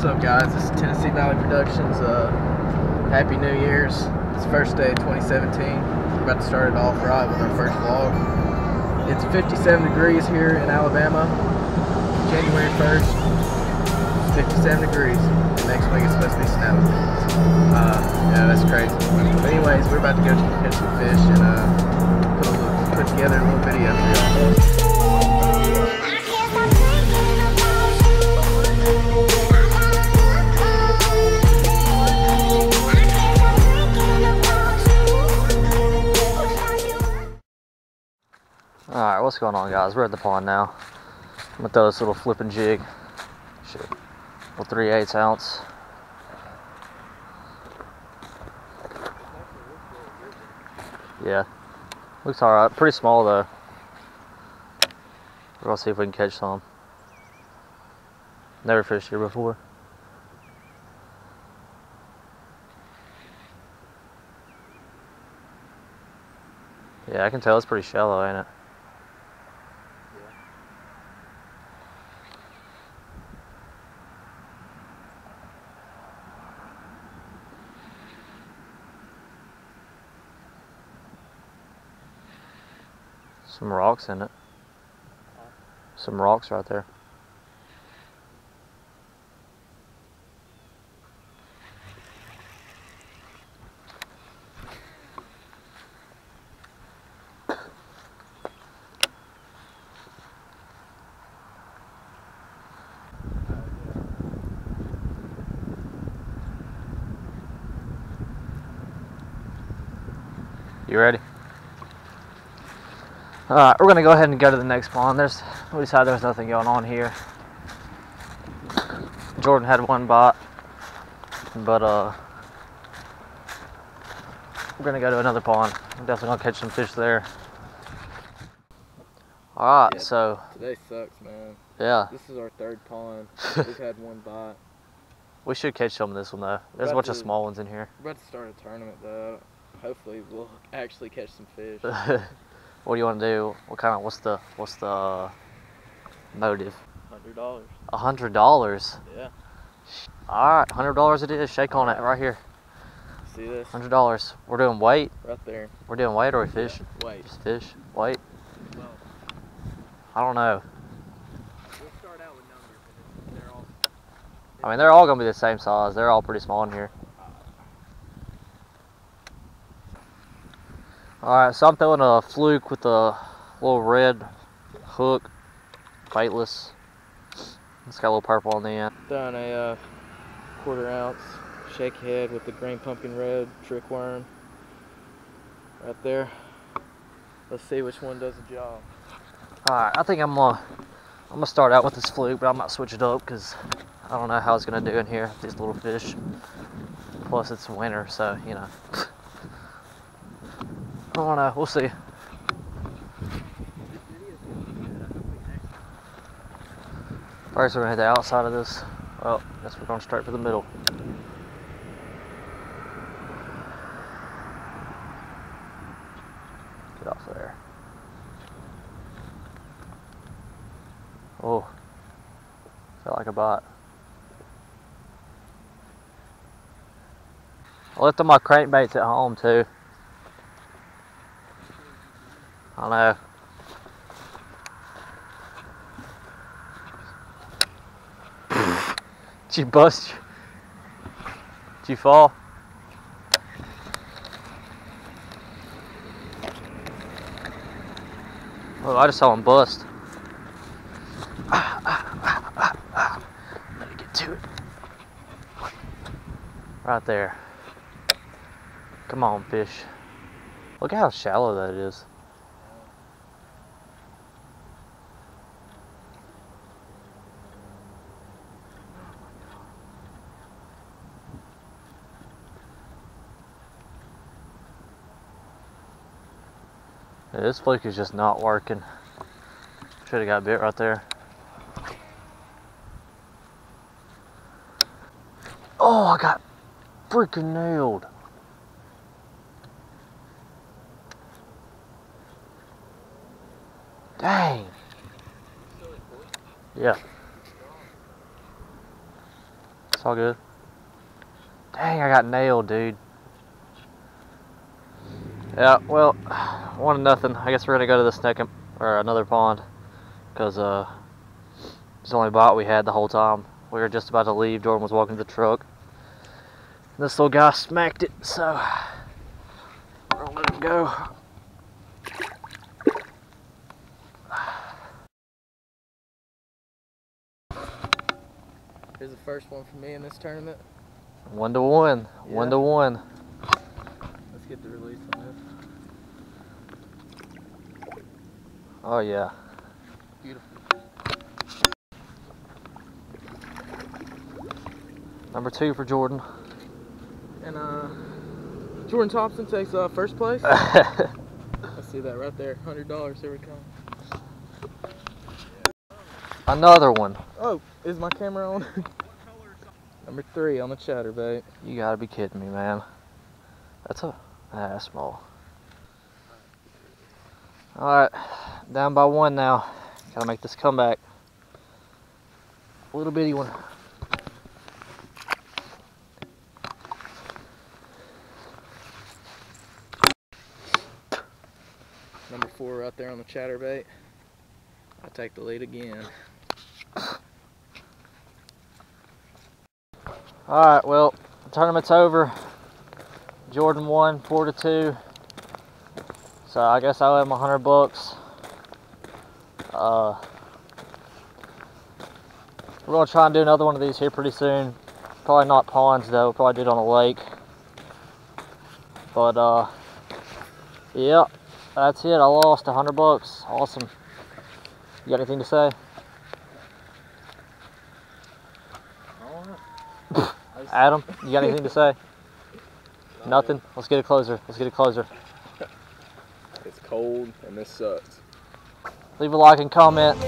What's up, guys? This is Tennessee Valley Productions. Uh, Happy New Year's. It's first day of 2017. We're about to start it off right with our first vlog. It's 57 degrees here in Alabama. January 1st. 57 degrees. Next week it's supposed to be snowing. Uh, yeah, that's crazy. But anyways, we're about to go catch some fish and uh, put, little, put together a little video for y'all. Going on guys? We're at the pond now. I'm gonna throw this little flipping jig. Shit. Little 3 8 ounce. Yeah. Looks alright. Pretty small though. We're gonna see if we can catch some. Never fished here before. Yeah, I can tell it's pretty shallow, ain't it? Some rocks in it. Some rocks right there. You ready? Alright, we're gonna go ahead and go to the next pond. There's we decided there's nothing going on here. Jordan had one bite, but uh we're gonna go to another pond. We're definitely gonna catch some fish there. Alright, Yeah. so Today sucks, man. yeah, This is our third pond. We've had one bite. we should catch some of this one though. There's a bunch of small ones in here. We're about to start a tournament though. Hopefully we'll actually catch some fish. what do you want to do? What kind of what's the what's the motive? Hundred dollars. A hundred dollars. Yeah. All right, hundred dollars it is. Shake on it right here. See this? Hundred dollars. We're doing weight. Right there. We're doing weight or we fish? Wait. Just fish. Weight. Well, I don't know. we'll start out with numbers they're all I mean, they're all gonna be the same size. They're all pretty small in here. All right, so I'm throwing a fluke with a little red hook, baitless. It's got a little purple on the end. throwing a uh, quarter ounce shaky head with the green pumpkin red trick worm. Right there. Let's see which one does the job. All right, I think I'm gonna I'm gonna start out with this fluke, but I might switch it up because I don't know how it's gonna do in here. with These little fish. Plus, it's winter, so you know. I don't know. We'll see. First, we're gonna hit the outside of this. Well, I guess we're going straight for the middle. Get off of there. Oh, felt like a bot. I left all my crankbaits at home too. I know. Did you bust? Did you fall? Oh, I just saw him bust. Let me get to it. Right there. Come on, fish. Look how shallow that is. Yeah, this fluke is just not working. Should have got bit right there. Oh, I got freaking nailed. Dang. Yeah. It's all good. Dang, I got nailed, dude. Yeah, well, one to nothing. I guess we're gonna go to this second or another pond, cause uh, it's the only bot we had the whole time. We were just about to leave. Jordan was walking to the truck. This little guy smacked it, so we're gonna let him go. Here's the first one for me in this tournament. One to one. One to one. Get the release on this. Oh yeah. Beautiful. Number two for Jordan. And uh, Jordan Thompson takes uh, first place. I see that right there. Hundred dollars. Here we come. Another one. Oh, is my camera on? Number three on the chatterbait. You gotta be kidding me, man. That's a ah, small. Alright, down by one now. Gotta make this comeback. A little bitty one. Number four right there on the chatterbait. I take the lead again. Alright, well, the tournament's over. Jordan won four to two. So I guess I owe him a hundred bucks. Uh, we're gonna try and do another one of these here pretty soon. Probably not ponds though, probably do it on a lake. But uh, yeah, that's it. I lost a hundred bucks. Awesome. You got anything to say? Adam, you got anything to say? Nothing. Let's get a closer. Let's get a closer. It's cold and this sucks. Leave a like and comment.